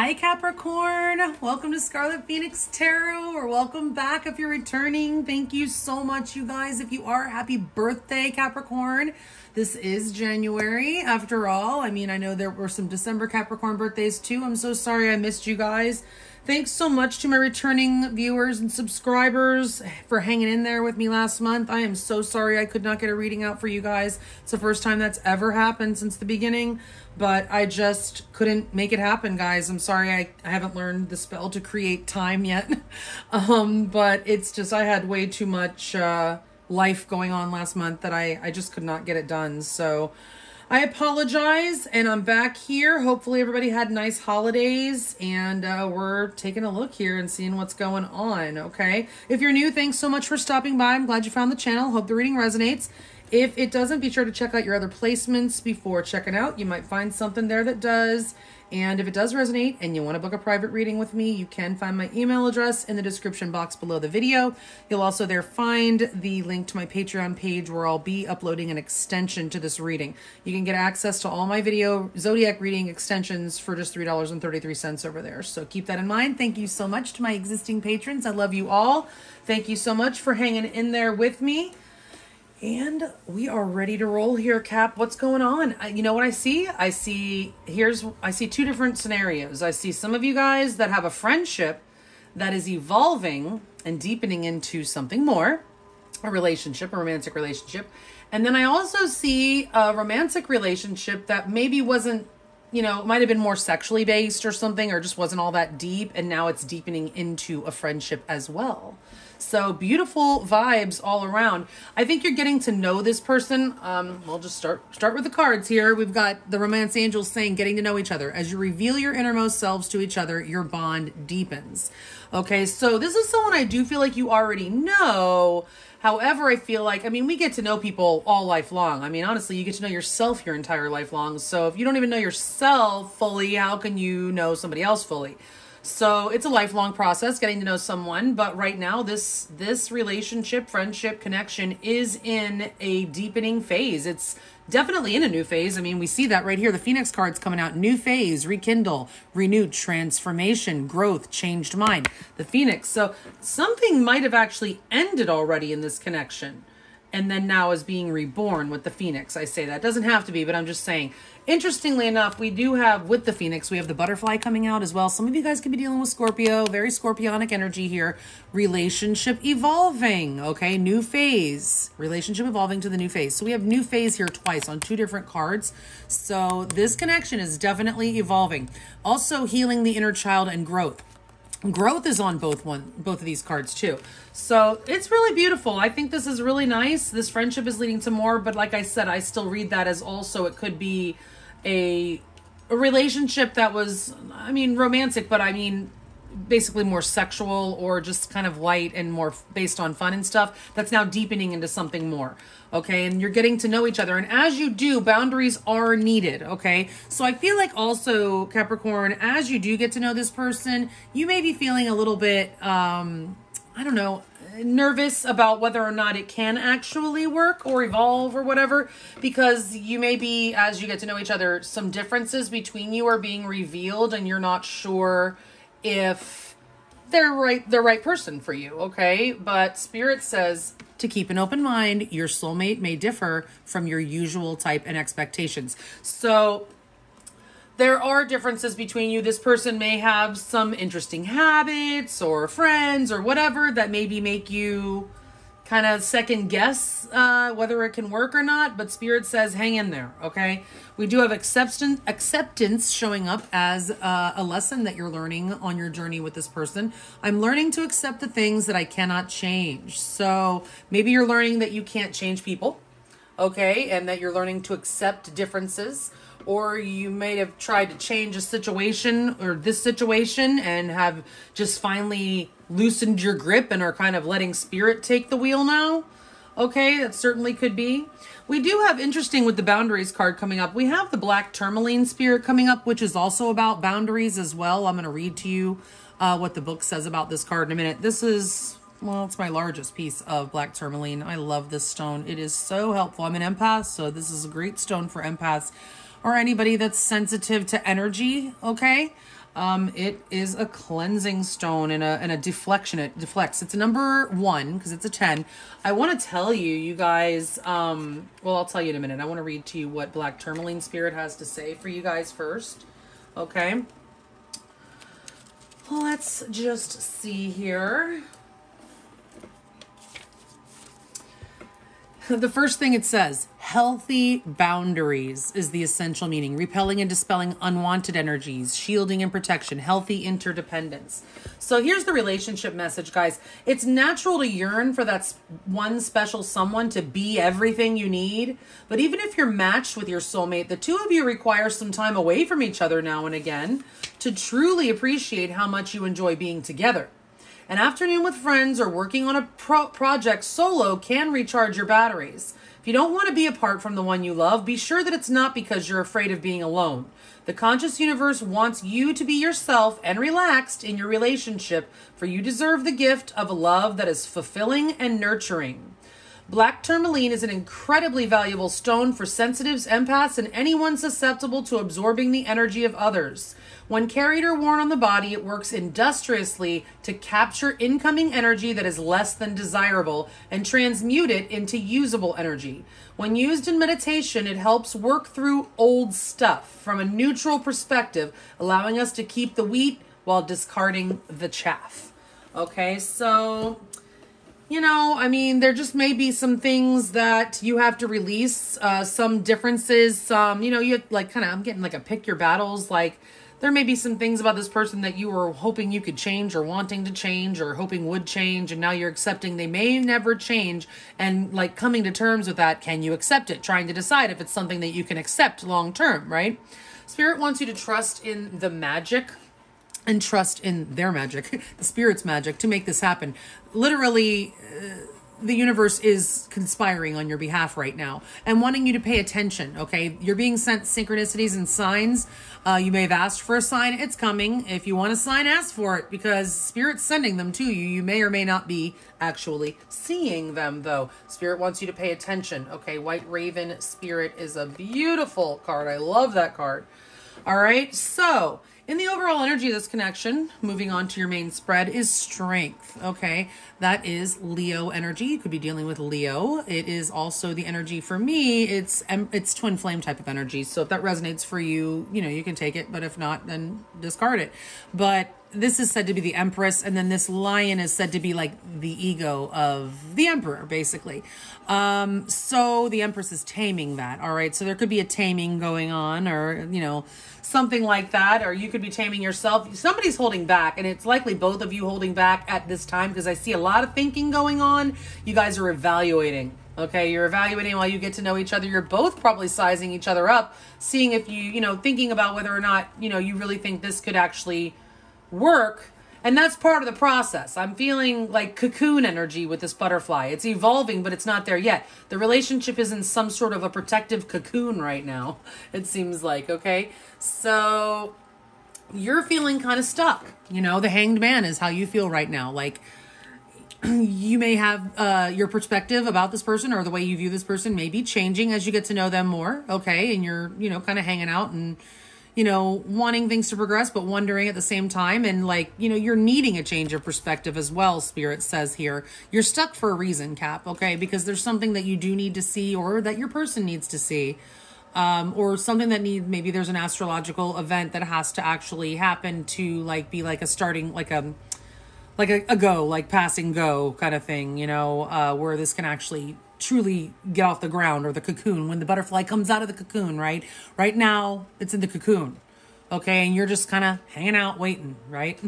Hi, Capricorn. Welcome to Scarlett Phoenix Tarot, or welcome back if you're returning. Thank you so much, you guys. If you are, happy birthday, Capricorn. This is January, after all. I mean, I know there were some December Capricorn birthdays too. I'm so sorry I missed you guys. Thanks so much to my returning viewers and subscribers for hanging in there with me last month. I am so sorry I could not get a reading out for you guys. It's the first time that's ever happened since the beginning, but I just couldn't make it happen, guys. I'm sorry I, I haven't learned the spell to create time yet. um, but it's just I had way too much uh, life going on last month that I, I just could not get it done. So I apologize, and I'm back here. Hopefully, everybody had nice holidays, and uh, we're taking a look here and seeing what's going on. Okay, if you're new, thanks so much for stopping by. I'm glad you found the channel. Hope the reading resonates. If it doesn't, be sure to check out your other placements before checking out. You might find something there that does. And if it does resonate and you want to book a private reading with me, you can find my email address in the description box below the video. You'll also there find the link to my Patreon page where I'll be uploading an extension to this reading. You can get access to all my video zodiac reading extensions for just $3.33 over there. So keep that in mind. Thank you so much to my existing patrons. I love you all. Thank you so much for hanging in there with me. And we are ready to roll here, Cap. What's going on? You know what I see? I see here's I see two different scenarios. I see some of you guys that have a friendship that is evolving and deepening into something more, a relationship, a romantic relationship. And then I also see a romantic relationship that maybe wasn't, you know, might have been more sexually based or something or just wasn't all that deep and now it's deepening into a friendship as well. So beautiful vibes all around. I think you're getting to know this person. Um, we'll just start start with the cards here. We've got the romance angels saying getting to know each other. As you reveal your innermost selves to each other, your bond deepens. Okay, so this is someone I do feel like you already know. However, I feel like, I mean, we get to know people all life long. I mean, honestly, you get to know yourself your entire life long. So if you don't even know yourself fully, how can you know somebody else fully? So it's a lifelong process getting to know someone, but right now this this relationship, friendship, connection is in a deepening phase. It's definitely in a new phase. I mean, we see that right here. The Phoenix card's coming out. New phase, rekindle, renewed, transformation, growth, changed mind. The Phoenix. So something might have actually ended already in this connection and then now is being reborn with the phoenix. I say that doesn't have to be, but I'm just saying. Interestingly enough, we do have with the phoenix, we have the butterfly coming out as well. Some of you guys could be dealing with Scorpio, very scorpionic energy here. Relationship evolving, okay? New phase. Relationship evolving to the new phase. So we have new phase here twice on two different cards. So this connection is definitely evolving. Also healing the inner child and growth growth is on both one both of these cards too. So it's really beautiful. I think this is really nice. This friendship is leading to more but like i said i still read that as also it could be a a relationship that was i mean romantic but i mean basically more sexual or just kind of light and more based on fun and stuff that's now deepening into something more okay? And you're getting to know each other. And as you do boundaries are needed okay? So i feel like also capricorn as you do get to know this person you may be feeling a little bit um i don't know nervous about whether or not it can actually work or evolve or whatever because you may be as you get to know each other some differences between you are being revealed and you're not sure if they're right the right person for you, okay? But spirit says to keep an open mind, your soulmate may differ from your usual type and expectations. So there are differences between you. This person may have some interesting habits or friends or whatever that maybe make you kind of second guess uh, whether it can work or not, but Spirit says hang in there, okay? We do have acceptance, acceptance showing up as uh, a lesson that you're learning on your journey with this person. I'm learning to accept the things that I cannot change. So maybe you're learning that you can't change people, okay? And that you're learning to accept differences or you may have tried to change a situation or this situation and have just finally loosened your grip and are kind of letting spirit take the wheel now. Okay, that certainly could be. We do have interesting with the boundaries card coming up. We have the black tourmaline spirit coming up, which is also about boundaries as well. I'm going to read to you uh, what the book says about this card in a minute. This is, well, it's my largest piece of black tourmaline. I love this stone. It is so helpful. I'm an empath, so this is a great stone for empaths or anybody that's sensitive to energy, okay? Um, it is a cleansing stone and a and a deflection. It deflects. It's a number one because it's a ten. I want to tell you, you guys. Um, well, I'll tell you in a minute. I want to read to you what Black Tourmaline Spirit has to say for you guys first. Okay. Let's just see here. the first thing it says healthy boundaries is the essential meaning. Repelling and dispelling unwanted energies shielding and protection healthy interdependence. So here's the relationship message guys. It's natural to yearn for that one special someone to be everything you need. But even if you're matched with your soulmate the two of you require some time away from each other now and again to truly appreciate how much you enjoy being together an afternoon with friends or working on a pro- project solo can recharge your batteries. If you don't want to be apart from the one you love, be sure that it's not because you're afraid of being alone. The conscious universe wants you to be yourself and relaxed in your relationship, for you deserve the gift of a love that is fulfilling and nurturing. Black tourmaline is an incredibly valuable stone for sensitives, empaths, and anyone susceptible to absorbing the energy of others. When carried or worn on the body, it works industriously to capture incoming energy that is less than desirable and transmute it into usable energy. When used in meditation, it helps work through old stuff from a neutral perspective, allowing us to keep the wheat while discarding the chaff. Okay, so you know, I mean, there just may be some things that you have to release, uh, some differences, some, you know, you like kind of, I'm getting like a pick your battles, like there may be some things about this person that you were hoping you could change or wanting to change or hoping would change and now you're accepting they may never change and like coming to terms with that can you accept it? Trying to decide if it's something that you can accept long term right? Spirit wants you to trust in the magic and trust in their magic the spirit's magic to make this happen literally uh, the universe is conspiring on your behalf right now and wanting you to pay attention. Okay. You're being sent synchronicities and signs. Uh, you may have asked for a sign. It's coming. If you want a sign, ask for it because Spirit's sending them to you. You may or may not be actually seeing them, though. Spirit wants you to pay attention. Okay. White Raven Spirit is a beautiful card. I love that card. All right. So, in the overall energy of this connection, moving on to your main spread, is strength. Okay, that is Leo energy. You could be dealing with Leo. It is also the energy for me. It's it's twin flame type of energy. So if that resonates for you, you know you can take it. But if not, then discard it. But this is said to be the empress and then this lion is said to be like the ego of the emperor basically. Um so the empress is taming that all right? So there could be a taming going on or you know something like that or you could be taming yourself. Somebody's holding back and it's likely both of you holding back at this time because i see a lot of thinking going on. You guys are evaluating okay? You're evaluating while you get to know each other. You're both probably sizing each other up seeing if you you know thinking about whether or not you know you really think this could actually work and that's part of the process. I'm feeling like cocoon energy with this butterfly. It's evolving, but it's not there yet. The relationship is in some sort of a protective cocoon right now, it seems like, okay? So you're feeling kind of stuck. You know, the hanged man is how you feel right now. Like, you may have uh, your perspective about this person or the way you view this person may be changing as you get to know them more, okay? And you're, you know, kind of hanging out and you know, wanting things to progress, but wondering at the same time. And like, you know, you're needing a change of perspective as well, Spirit says here. You're stuck for a reason, Cap, okay? Because there's something that you do need to see or that your person needs to see. Um, or something that need maybe there's an astrological event that has to actually happen to like be like a starting like a like a, a go like passing go kind of thing you know uh, where this can actually truly get off the ground or the cocoon when the butterfly comes out of the cocoon, right? Right now, it's in the cocoon. Okay, and you're just kind of hanging out waiting, right?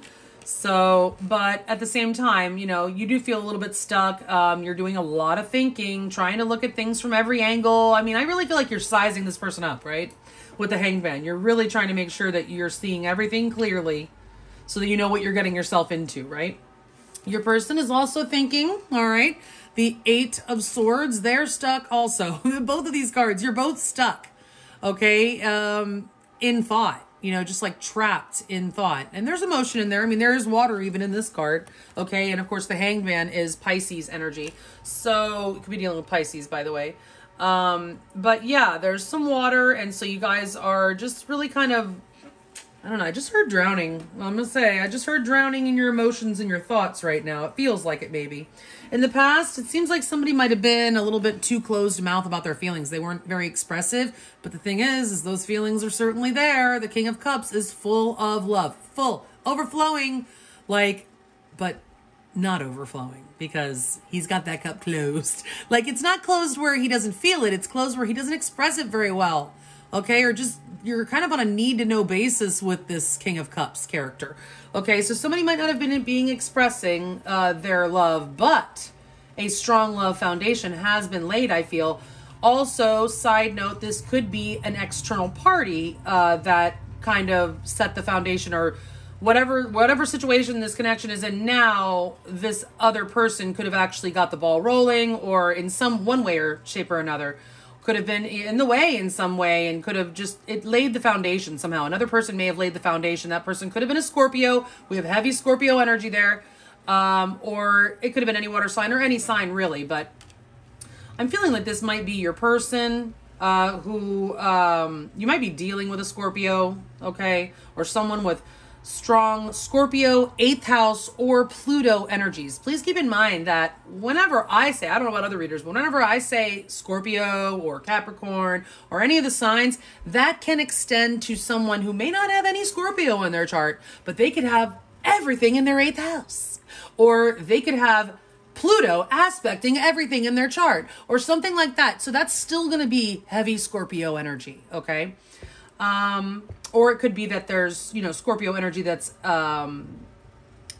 so, but at the same time, you know, you do feel a little bit stuck. Um, you're doing a lot of thinking, trying to look at things from every angle. I mean, I really feel like you're sizing this person up, right? With the hangman. You're really trying to make sure that you're seeing everything clearly so that you know what you're getting yourself into, right? Your person is also thinking, all right, the Eight of Swords, they're stuck also. both of these cards, you're both stuck, okay, um, in thought. You know, just like trapped in thought. And there's emotion in there. I mean, there is water even in this card. Okay. And of course, the Hanged Man is Pisces energy. So, it could be dealing with Pisces, by the way. Um, but yeah, there's some water. And so you guys are just really kind of I don't know. I just heard drowning. I'm gonna say I just heard drowning in your emotions and your thoughts right now. It feels like it maybe. In the past, it seems like somebody might have been a little bit too closed mouth about their feelings. They weren't very expressive. But the thing is, is those feelings are certainly there. The King of Cups is full of love, full, overflowing, like, but not overflowing because he's got that cup closed. Like it's not closed where he doesn't feel it. It's closed where he doesn't express it very well okay or just you're kind of on a need to know basis with this king of cups character. Okay so somebody might not have been being expressing uh, their love but a strong love foundation has been laid i feel. Also side note this could be an external party uh, that kind of set the foundation or whatever whatever situation this connection is in now this other person could have actually got the ball rolling or in some one way or shape or another could have been in the way in some way and could have just it laid the foundation somehow. Another person may have laid the foundation. That person could have been a scorpio. We have heavy scorpio energy there. Um, or it could have been any water sign or any sign really. But i'm feeling like this might be your person uh, who um, you might be dealing with a scorpio okay? Or someone with strong Scorpio, eighth house, or Pluto energies. Please keep in mind that whenever I say, I don't know about other readers, but whenever I say Scorpio or Capricorn or any of the signs, that can extend to someone who may not have any Scorpio in their chart, but they could have everything in their eighth house. Or they could have Pluto aspecting everything in their chart or something like that. So that's still going to be heavy Scorpio energy, okay? Um, or it could be that there's you know Scorpio energy that's um,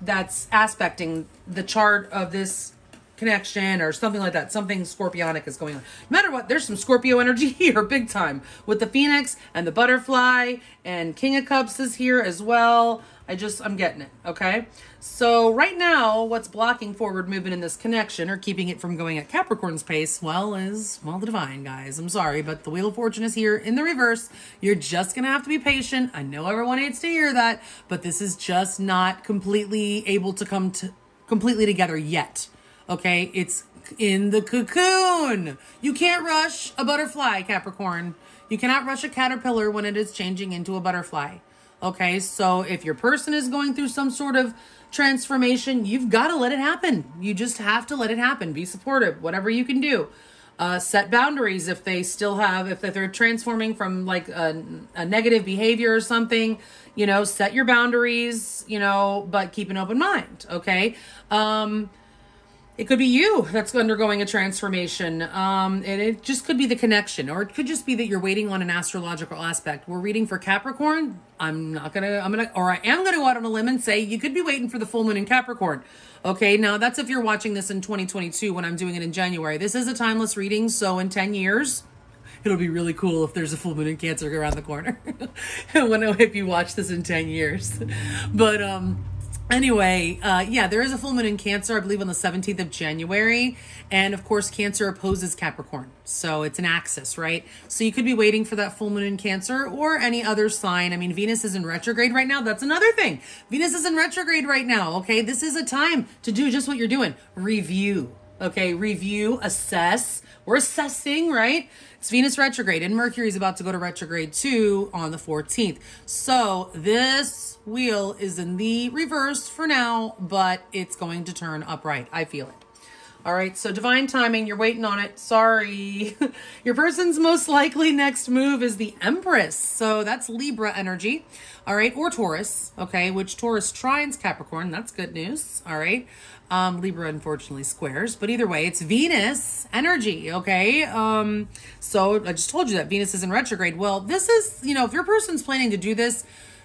that's aspecting the chart of this connection or something like that. Something scorpionic is going on. No matter what, there's some Scorpio energy here, big time, with the Phoenix and the butterfly, and King of Cups is here as well. I just, I'm getting it, okay? So right now, what's blocking forward movement in this connection or keeping it from going at Capricorn's pace, well, is, well, the divine, guys. I'm sorry, but the Wheel of Fortune is here in the reverse. You're just going to have to be patient. I know everyone hates to hear that, but this is just not completely able to come to completely together yet. Okay? It's in the cocoon. You can't rush a butterfly, Capricorn. You cannot rush a caterpillar when it is changing into a butterfly. Okay, so if your person is going through some sort of transformation, you've got to let it happen. You just have to let it happen. Be supportive, whatever you can do. Uh, set boundaries if they still have, if they're transforming from like a, a negative behavior or something, you know, set your boundaries, you know, but keep an open mind. Okay. Um, it could be you that's undergoing a transformation. Um, and it just could be the connection, or it could just be that you're waiting on an astrological aspect. We're reading for Capricorn. I'm not gonna, I'm gonna, or I am gonna go out on a limb and say you could be waiting for the full moon in Capricorn. Okay, now that's if you're watching this in 2022 when I'm doing it in January. This is a timeless reading, so in 10 years, it'll be really cool if there's a full moon in Cancer around the corner. when if you watch this in 10 years, but um anyway, uh, yeah, there is a full moon in Cancer, I believe on the 17th of January. And of course, Cancer opposes Capricorn. So it's an axis, right? So you could be waiting for that full moon in Cancer or any other sign. I mean, Venus is in retrograde right now. That's another thing. Venus is in retrograde right now. Okay. This is a time to do just what you're doing review. Okay. Review, assess. We're assessing, right? It's Venus retrograde, and Mercury is about to go to retrograde too on the 14th. So this wheel is in the reverse for now, but it's going to turn upright. I feel it. All right, so divine timing, you're waiting on it. Sorry. Your person's most likely next move is the Empress. So that's Libra energy. All right, or Taurus. Okay, which Taurus trines Capricorn. That's good news. All right. Um, Libra unfortunately squares, but either way, it's Venus energy, okay? Um, so I just told you that Venus is in retrograde. Well, this is, you know, if your person's planning to do this,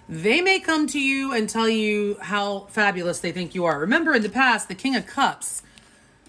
they may come to you and tell you how fabulous they think you are. Remember in the past, the King of Cups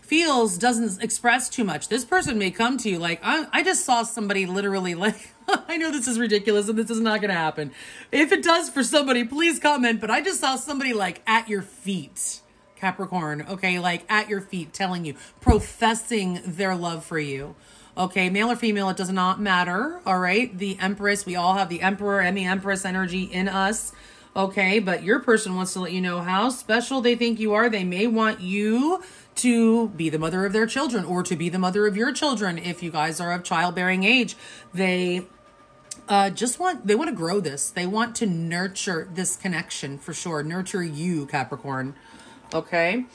feels doesn't express too much. This person may come to you like, I, I just saw somebody literally like, I know this is ridiculous and this is not going to happen. If it does for somebody, please comment, but I just saw somebody like at your feet Capricorn, okay, like at your feet, telling you, professing their love for you. Okay, male or female, it does not matter. All right, the Empress, we all have the Emperor and the Empress energy in us. Okay, but your person wants to let you know how special they think you are. They may want you to be the mother of their children or to be the mother of your children if you guys are of childbearing age. They uh, just want they want to grow this. They want to nurture this connection for sure. Nurture you, Capricorn. Okay.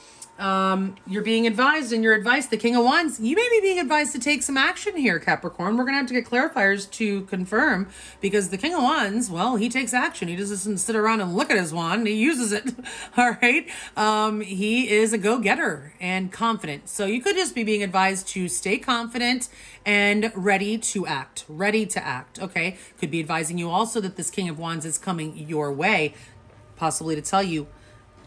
Um, you're being advised in your advice, the King of Wands, you may be being advised to take some action here, Capricorn. We're going to have to get clarifiers to confirm because the King of Wands, well, he takes action. He doesn't sit around and look at his wand. He uses it. All right. Um, he is a go-getter and confident. So you could just be being advised to stay confident and ready to act, ready to act. Okay. Could be advising you also that this King of Wands is coming your way, possibly to tell you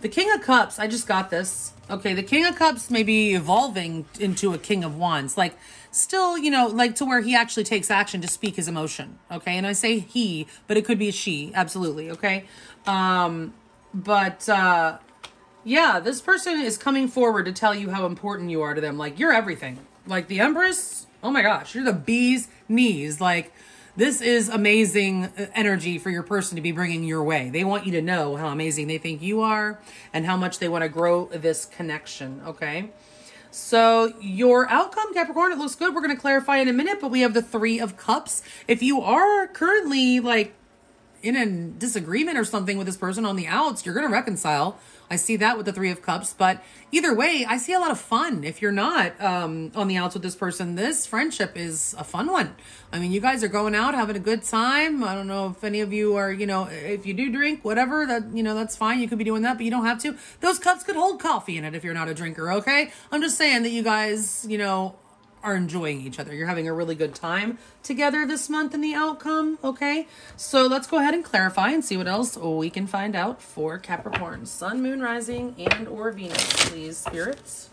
the King of Cups, I just got this. Okay, the King of Cups may be evolving into a King of Wands. Like, still, you know, like to where he actually takes action to speak his emotion. Okay, and I say he, but it could be a she. Absolutely. Okay. Um, but, uh, yeah, this person is coming forward to tell you how important you are to them. Like, you're everything. Like, the Empress, oh my gosh, you're the bee's knees. Like, this is amazing uh, energy for your person to be bringing your way. They want you to know how amazing they think you are and how much they want to grow this connection, okay? So your outcome, Capricorn, it looks good. We're going to clarify in a minute, but we have the Three of Cups. If you are currently like in a disagreement or something with this person on the outs, you're going to reconcile. I see that with the Three of Cups. But either way, I see a lot of fun. If you're not um, on the outs with this person, this friendship is a fun one. I mean, you guys are going out, having a good time. I don't know if any of you are, you know, if you do drink, whatever, that, you know, that's fine. You could be doing that, but you don't have to. Those cups could hold coffee in it if you're not a drinker, okay? I'm just saying that you guys, you know, are enjoying each other. You're having a really good time together this month in the outcome, okay? So let's go ahead and clarify and see what else we can find out for Capricorn. Sun, Moon, Rising, and or Venus, please, spirits.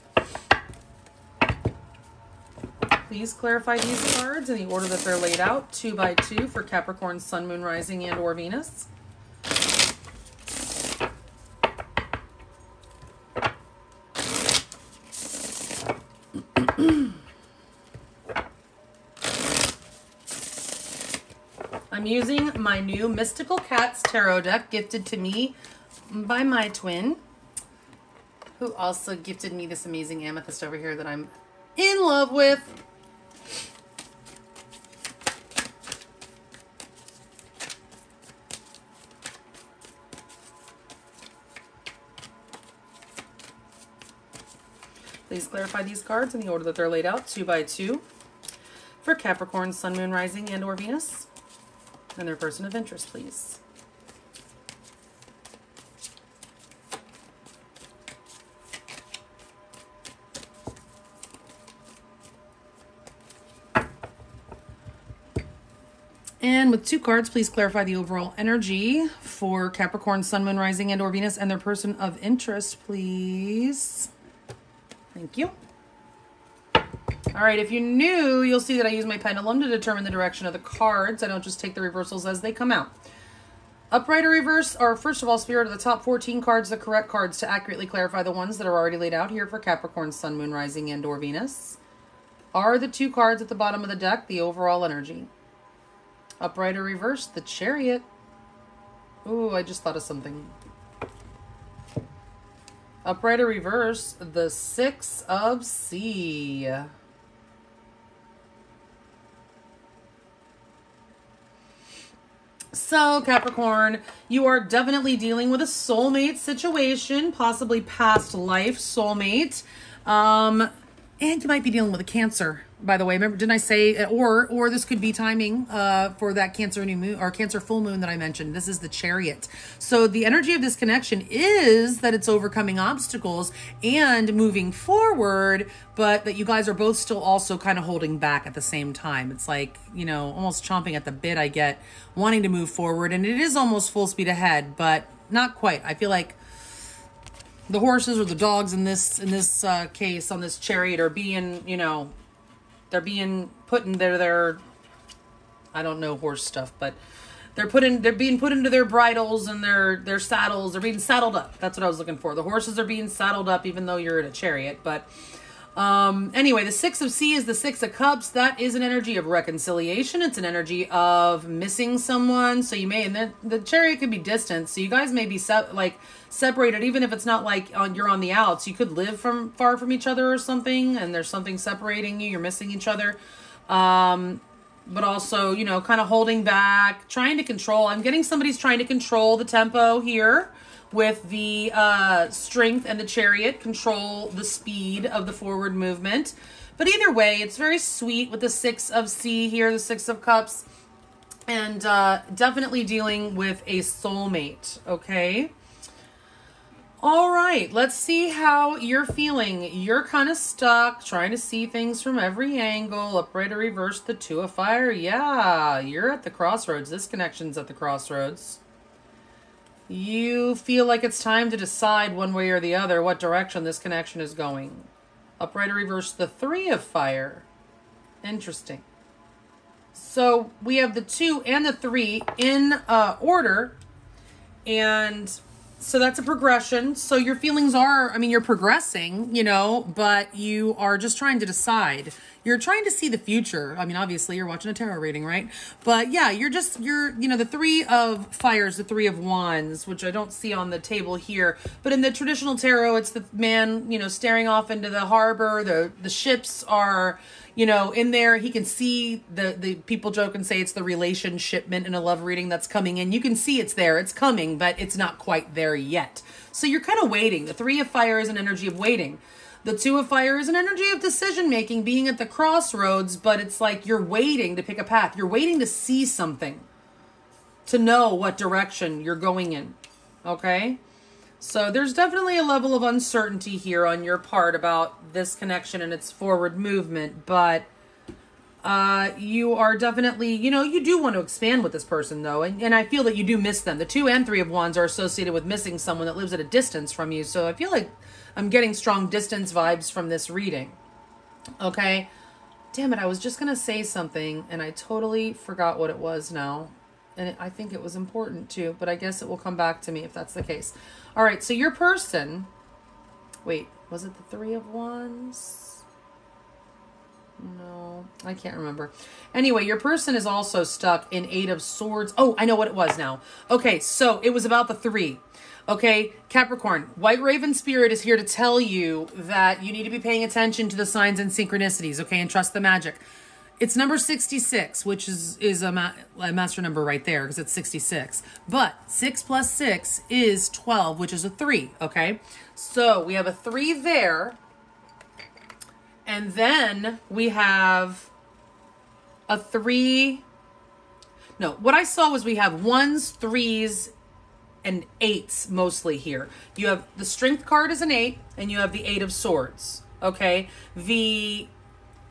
Please clarify these cards in the order that they're laid out, two by two for Capricorn, Sun, Moon, Rising, and or Venus. I'm using my new Mystical Cats Tarot deck gifted to me by my twin, who also gifted me this amazing amethyst over here that I'm in love with. Please clarify these cards in the order that they're laid out, two by two, for Capricorn, Sun, Moon, Rising, and or Venus and their person of interest, please. And with two cards, please clarify the overall energy for Capricorn, Sun, Moon, Rising, and or Venus, and their person of interest, please. Thank you. All right, if you're new, you'll see that I use my pendulum to determine the direction of the cards. I don't just take the reversals as they come out. Upright or reverse are, first of all, Spirit of the top 14 cards, the correct cards to accurately clarify the ones that are already laid out here for Capricorn, Sun, Moon, Rising, and or Venus. Are the two cards at the bottom of the deck the overall energy? Upright or reverse, the Chariot. Ooh, I just thought of something. Upright or reverse, the Six of Sea. So, Capricorn, you are definitely dealing with a soulmate situation, possibly past life soulmate. Um, and you might be dealing with a cancer by the way remember didn't i say or or this could be timing uh for that cancer new moon or cancer full moon that i mentioned. This is the chariot. So the energy of this connection is that it's overcoming obstacles and moving forward but that you guys are both still also kind of holding back at the same time. It's like you know almost chomping at the bit i get wanting to move forward and it is almost full speed ahead but not quite. I feel like the horses or the dogs in this in this uh, case on this chariot are being you know they're being put in their their I don't know horse stuff, but they're put in they're being put into their bridles and their their saddles. They're being saddled up. That's what I was looking for. The horses are being saddled up even though you're in a chariot, but um, anyway, the six of Sea is the six of cups. That is an energy of reconciliation. It's an energy of missing someone. So you may, and the, the chariot could be distant. So you guys may be se- like separated, even if it's not like on, you're on the outs. You could live from far from each other or something, and there's something separating you. You're missing each other. Um, but also, you know, kind of holding back, trying to control. I'm getting somebody's trying to control the tempo here with the uh, strength and the chariot, control the speed of the forward movement. But either way, it's very sweet with the six of Sea here, the six of cups, and uh, definitely dealing with a soulmate, okay? All right, let's see how you're feeling. You're kind of stuck, trying to see things from every angle. Upright or reverse, the two of fire. Yeah, you're at the crossroads. This connection's at the crossroads. You feel like it's time to decide one way or the other what direction this connection is going. Upright or reverse, the three of fire. Interesting. So we have the two and the three in uh, order, and so that's a progression. So your feelings are, I mean, you're progressing, you know, but you are just trying to decide. You're trying to see the future. I mean, obviously, you're watching a tarot reading, right? But yeah, you're just, you're, you know, the three of fires, the three of wands, which I don't see on the table here. But in the traditional tarot, it's the man, you know, staring off into the harbor. The, the ships are, you know, in there, he can see the the people joke and say it's the relationshipment in a love reading that's coming in. You can see it's there, it's coming, but it's not quite there yet. So you're kind of waiting. The three of fire is an energy of waiting. The two of fire is an energy of decision making, being at the crossroads, but it's like you're waiting to pick a path. You're waiting to see something, to know what direction you're going in. Okay? So there's definitely a level of uncertainty here on your part about this connection and its forward movement, but uh, you are definitely, you know, you do want to expand with this person though, and, and I feel that you do miss them. The two and three of wands are associated with missing someone that lives at a distance from you, so I feel like I'm getting strong distance vibes from this reading. Okay. Damn it, I was just going to say something and I totally forgot what it was now and I think it was important too, but I guess it will come back to me if that's the case. All right, so your person, wait, was it the Three of Wands? No, I can't remember. Anyway, your person is also stuck in Eight of Swords. Oh, I know what it was now. Okay, so it was about the three. Okay, Capricorn, White Raven Spirit is here to tell you that you need to be paying attention to the signs and synchronicities, okay, and trust the magic. It's number 66, which is, is a, ma a master number right there because it's 66. But 6 plus 6 is 12, which is a 3, okay? So we have a 3 there. And then we have a 3. No, what I saw was we have ones, threes, and eights mostly here. You have the strength card is an 8, and you have the 8 of swords, okay? The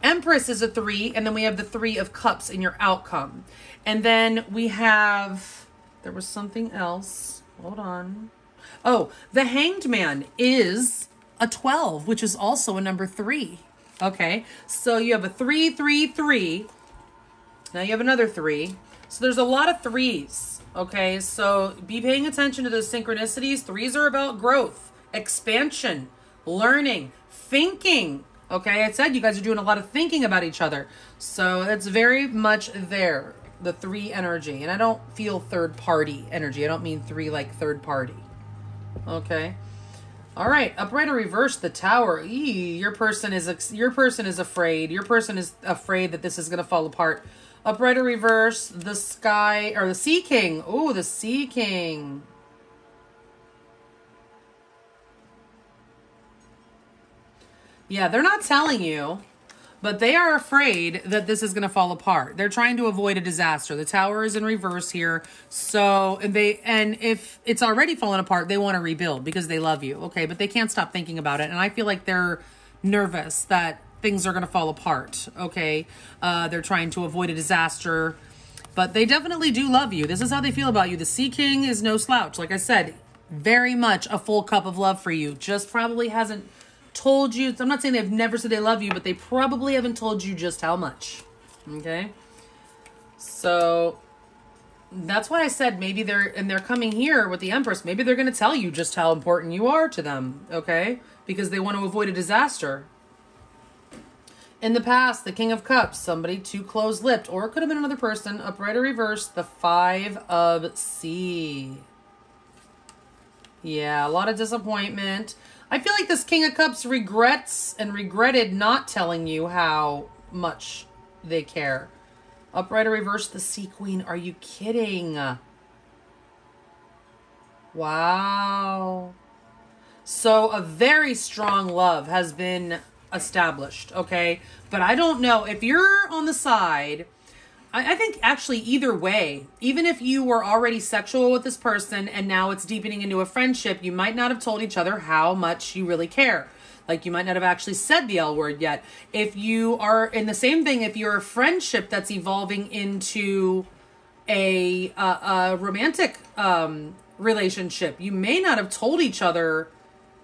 Empress is a three, and then we have the three of cups in your outcome. And then we have, there was something else. Hold on. Oh, the hanged man is a 12, which is also a number three. Okay, so you have a three, three, three. Now you have another three. So there's a lot of threes. Okay, so be paying attention to those synchronicities. Threes are about growth, expansion, learning, thinking, Okay, I said you guys are doing a lot of thinking about each other. So it's very much there, the three energy. And I don't feel third party energy. I don't mean three like third party. Okay. All right, upright or reverse the tower. Eee, your person is your person is afraid. Your person is afraid that this is going to fall apart. Upright or reverse the sky or the sea king. Oh, the sea king. Yeah, they're not telling you, but they are afraid that this is going to fall apart. They're trying to avoid a disaster. The tower is in reverse here. So, and they and if it's already fallen apart, they want to rebuild because they love you. Okay, but they can't stop thinking about it. And I feel like they're nervous that things are going to fall apart. Okay? Uh they're trying to avoid a disaster. But they definitely do love you. This is how they feel about you. The Sea King is no slouch. Like I said, very much a full cup of love for you. Just probably hasn't told you, I'm not saying they've never said they love you, but they probably haven't told you just how much. Okay? So that's why I said maybe they're and they're coming here with the Empress. Maybe they're going to tell you just how important you are to them, okay? Because they want to avoid a disaster. In the past, the King of Cups, somebody too close-lipped, or it could have been another person, upright or reverse, the Five of Sea. Yeah, a lot of disappointment. I feel like this King of Cups regrets and regretted not telling you how much they care. Upright or reverse the Sea Queen. Are you kidding? Wow. So a very strong love has been established, okay? But I don't know if you're on the side. I, I think actually either way, even if you were already sexual with this person and now it's deepening into a friendship, you might not have told each other how much you really care. Like you might not have actually said the L word yet. If you are in the same thing, if you're a friendship that's evolving into a a, a romantic um, relationship, you may not have told each other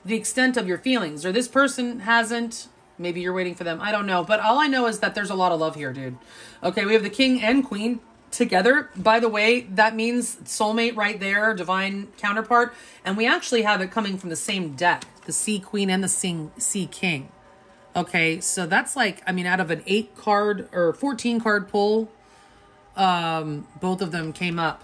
the extent of your feelings, or this person hasn't. Maybe you're waiting for them. I don't know. But all I know is that there's a lot of love here, dude. Okay, we have the king and queen together. By the way, that means soulmate right there, divine counterpart. And we actually have it coming from the same deck the Sea Queen and the Sea King. Okay, so that's like, I mean, out of an eight card or 14 card pull, um, both of them came up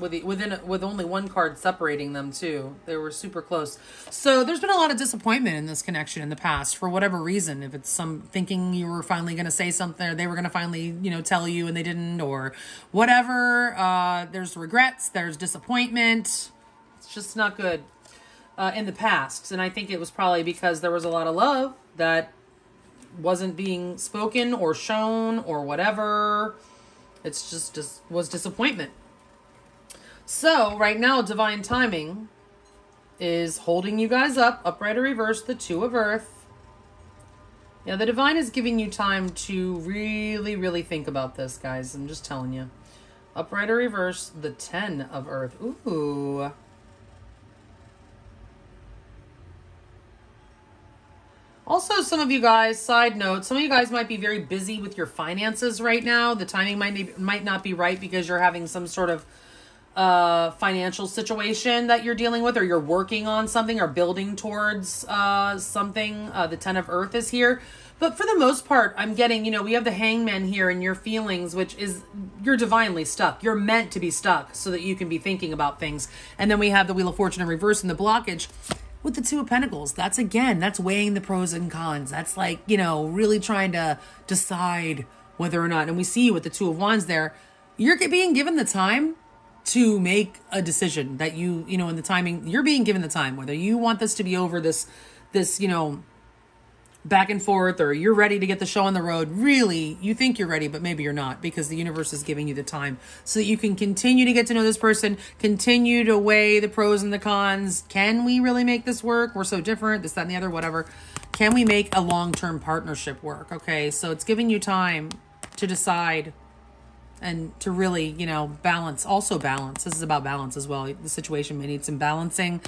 with the, within with only one card separating them too. They were super close. So there's been a lot of disappointment in this connection in the past for whatever reason. If it's some thinking you were finally going to say something, or they were going to finally you know tell you and they didn't, or whatever. Uh, there's regrets. There's disappointment. It's just not good uh, in the past, and I think it was probably because there was a lot of love that wasn't being spoken or shown or whatever. It's just just was disappointment. So right now, divine timing is holding you guys up, upright or reverse, the two of earth. Yeah, the divine is giving you time to really, really think about this, guys. I'm just telling you. Upright or reverse, the ten of earth. Ooh. Also, some of you guys, side note, some of you guys might be very busy with your finances right now. The timing might, might not be right because you're having some sort of financial situation that you're dealing with, or you're working on something or building towards uh, something. Uh, the Ten of Earth is here. But for the most part, I'm getting, you know, we have the hangman here in your feelings, which is you're divinely stuck. You're meant to be stuck so that you can be thinking about things. And then we have the Wheel of Fortune in reverse and the blockage with the Two of Pentacles. That's again, that's weighing the pros and cons. That's like, you know, really trying to decide whether or not. And we see with the Two of Wands there, you're being given the time to make a decision that you you know in the timing you're being given the time whether you want this to be over this this you know back and forth or you're ready to get the show on the road. Really you think you're ready but maybe you're not because the universe is giving you the time so that you can continue to get to know this person continue to weigh the pros and the cons. Can we really make this work? We're so different this that and the other whatever. Can we make a long-term partnership work? Okay so it's giving you time to decide and to really, you know, balance, also balance. This is about balance as well. The situation may need some balancing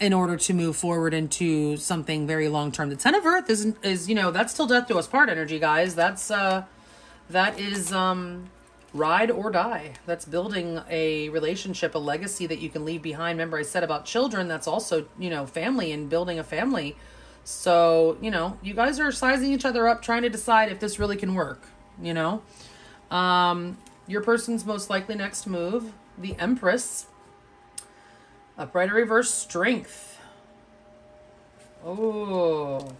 in order to move forward into something very long term. The Ten of Earth is, is, you know, that's still death to us part energy, guys. That's, uh, that is, um, ride or die. That's building a relationship, a legacy that you can leave behind. Remember, I said about children, that's also, you know, family and building a family. So, you know, you guys are sizing each other up, trying to decide if this really can work, you know? Um, your person's most likely next move, the Empress. Upright or reverse strength. Oh,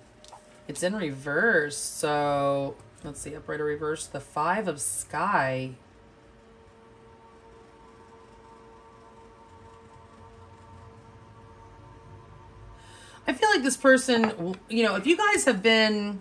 it's in reverse. So let's see, upright or reverse. The five of sky. I feel like this person, you know, if you guys have been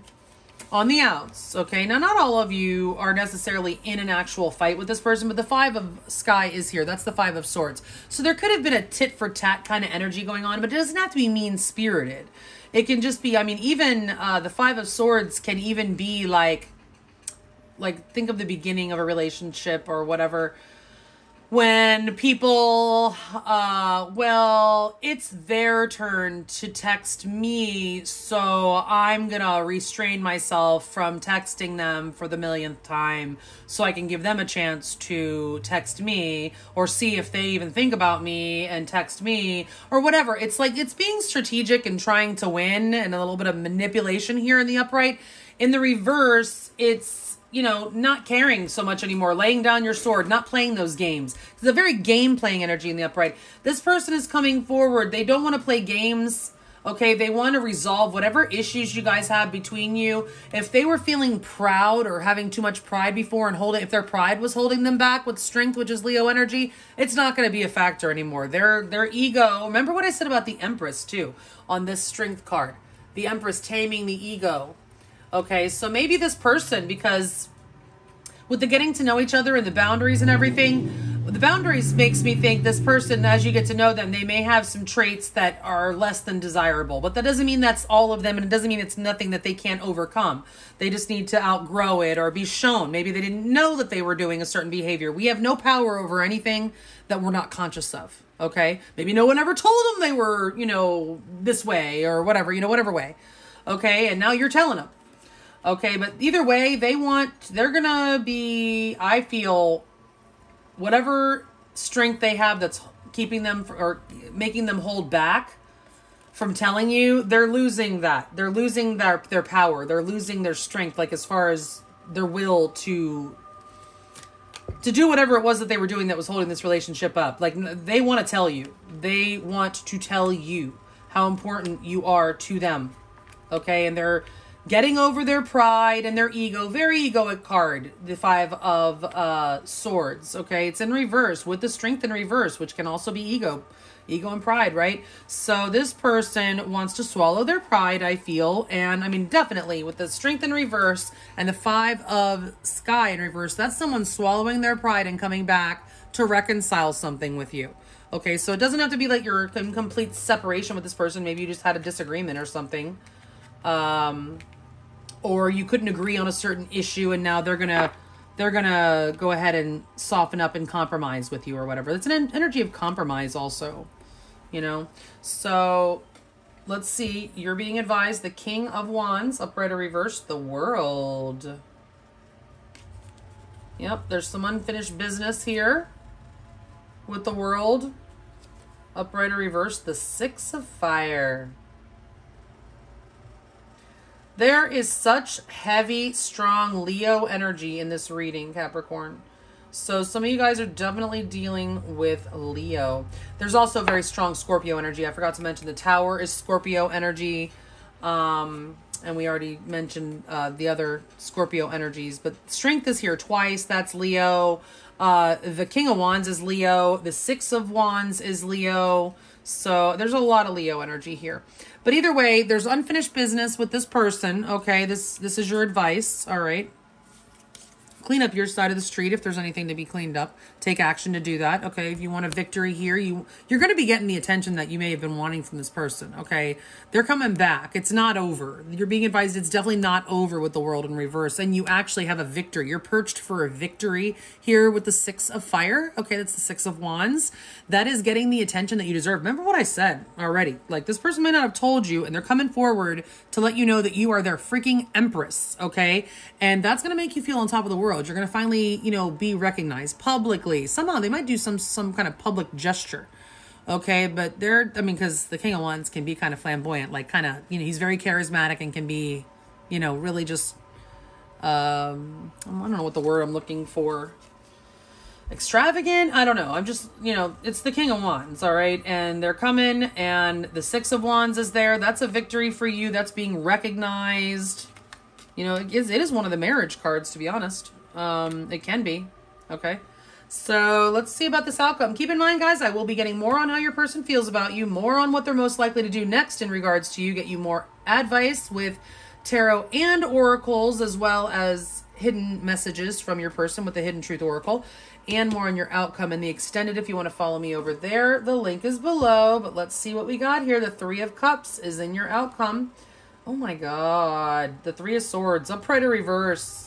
on the outs, okay? Now, not all of you are necessarily in an actual fight with this person, but the Five of Sky is here. That's the Five of Swords. So there could have been a tit for tat kind of energy going on, but it doesn't have to be mean spirited. It can just be, I mean, even uh, the Five of Swords can even be like, like, think of the beginning of a relationship or whatever when people uh well it's their turn to text me so i'm gonna restrain myself from texting them for the millionth time so i can give them a chance to text me or see if they even think about me and text me or whatever. It's like it's being strategic and trying to win and a little bit of manipulation here in the upright. In the reverse it's you know, not caring so much anymore, laying down your sword, not playing those games. It's a very game playing energy in the upright. This person is coming forward. They don't want to play games Okay, they want to resolve whatever issues you guys have between you. If they were feeling proud or having too much pride before and holding, if their pride was holding them back with strength, which is Leo energy, it's not going to be a factor anymore. Their their ego. Remember what I said about the Empress too on this strength card. The Empress taming the ego. Okay, so maybe this person because with the getting to know each other and the boundaries and everything the boundaries makes me think this person as you get to know them they may have some traits that are less than desirable. But that doesn't mean that's all of them and it doesn't mean it's nothing that they can't overcome. They just need to outgrow it or be shown. Maybe they didn't know that they were doing a certain behavior. We have no power over anything that we're not conscious of okay? Maybe no one ever told them they were you know this way or whatever you know whatever way okay? And now you're telling them okay but either way they want they're gonna be i feel whatever strength they have that's keeping them or making them hold back from telling you, they're losing that. They're losing their their power. They're losing their strength like as far as their will to to do whatever it was that they were doing that was holding this relationship up. Like they want to tell you. They want to tell you how important you are to them. Okay? And they're getting over their pride and their ego. Very egoic card, the Five of uh, Swords. Okay, it's in reverse with the Strength in reverse, which can also be ego, ego and pride, right? So this person wants to swallow their pride. I feel, and I mean definitely with the Strength in reverse and the Five of Sky in reverse. That's someone swallowing their pride and coming back to reconcile something with you. Okay, so it doesn't have to be like you're in complete separation with this person. Maybe you just had a disagreement or something. Um, or you couldn't agree on a certain issue and now they're gonna they're gonna go ahead and soften up and compromise with you or whatever. It's an energy of compromise also you know? So let's see. You're being advised the king of wands upright or reverse the world. Yep there's some unfinished business here with the world. Upright or reverse the six of fire there is such heavy, strong Leo energy in this reading, Capricorn. So some of you guys are definitely dealing with Leo. There's also very strong Scorpio energy. I forgot to mention the Tower is Scorpio energy. Um, and we already mentioned uh, the other Scorpio energies. But Strength is here twice. That's Leo. Uh, the King of Wands is Leo. The Six of Wands is Leo. So there's a lot of Leo energy here. But either way, there's unfinished business with this person. Okay, this this is your advice. All right clean up your side of the street if there's anything to be cleaned up. Take action to do that okay? If you want a victory here you you're going to be getting the attention that you may have been wanting from this person okay? They're coming back. It's not over. You're being advised it's definitely not over with the world in reverse and you actually have a victory. You're perched for a victory here with the six of fire. Okay that's the six of wands. That is getting the attention that you deserve. Remember what i said already. Like this person may not have told you and they're coming forward to let you know that you are their freaking empress okay? And that's going to make you feel on top of the world you're going to finally, you know, be recognized publicly. Somehow they might do some some kind of public gesture. Okay, but they're I mean cuz the King of Wands can be kind of flamboyant, like kind of, you know, he's very charismatic and can be, you know, really just um I don't know what the word I'm looking for. Extravagant? I don't know. I'm just you know it's the king of wands all right? And they're coming and the six of wands is there. That's a victory for you. That's being recognized. You know it is, it is one of the marriage cards to be honest um, it can be. Okay. So let's see about this outcome. Keep in mind, guys, I will be getting more on how your person feels about you, more on what they're most likely to do next in regards to you, get you more advice with tarot and oracles, as well as hidden messages from your person with the Hidden Truth Oracle, and more on your outcome and the extended. If you want to follow me over there, the link is below. But let's see what we got here. The Three of Cups is in your outcome. Oh my God. The Three of Swords, upright or reverse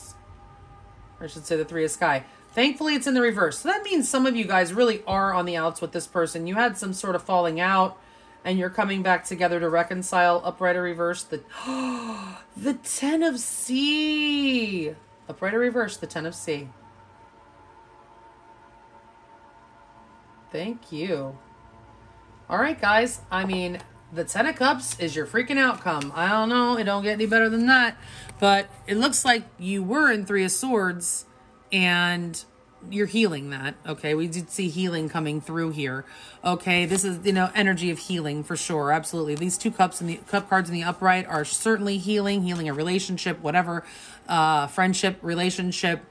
or I should say the three of sky. Thankfully, it's in the reverse. So that means some of you guys really are on the outs with this person. You had some sort of falling out, and you're coming back together to reconcile. Upright or reverse, the the ten of Sea. Upright or reverse, the ten of Sea. Thank you. All right, guys. I mean, the Ten of Cups is your freaking outcome. I don't know. It don't get any better than that. But it looks like you were in Three of Swords and you're healing that. Okay. We did see healing coming through here. Okay. This is, you know, energy of healing for sure. Absolutely. These two cups and the cup cards in the upright are certainly healing, healing a relationship, whatever, uh, friendship, relationship,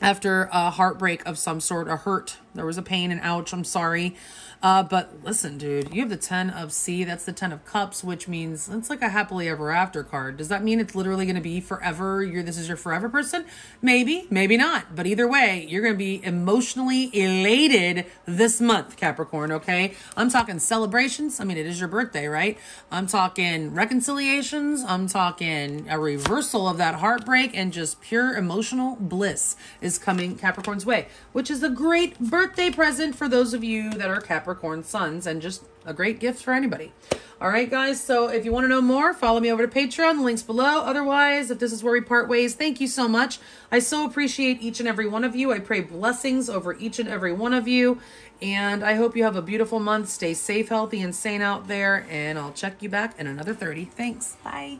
after a heartbreak of some sort, a hurt. There was a pain and ouch, I'm sorry. Uh, but listen, dude, you have the 10 of Sea. That's the 10 of cups, which means it's like a happily ever after card. Does that mean it's literally going to be forever? You're this is your forever person? Maybe, maybe not. But either way, you're going to be emotionally elated this month, Capricorn, okay? I'm talking celebrations. I mean, it is your birthday, right? I'm talking reconciliations. I'm talking a reversal of that heartbreak and just pure emotional bliss is coming Capricorn's way, which is a great birthday present for those of you that are Capricorn Capricorn suns and just a great gift for anybody. All right, guys. So if you want to know more, follow me over to Patreon. The link's below. Otherwise, if this is where we part ways, thank you so much. I so appreciate each and every one of you. I pray blessings over each and every one of you. And I hope you have a beautiful month. Stay safe, healthy, and sane out there. And I'll check you back in another 30. Thanks. Bye.